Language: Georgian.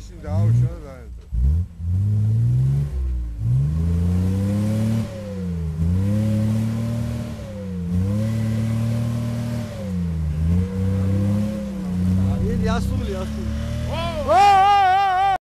შეშინ დაავშო და ასული. ასული ო!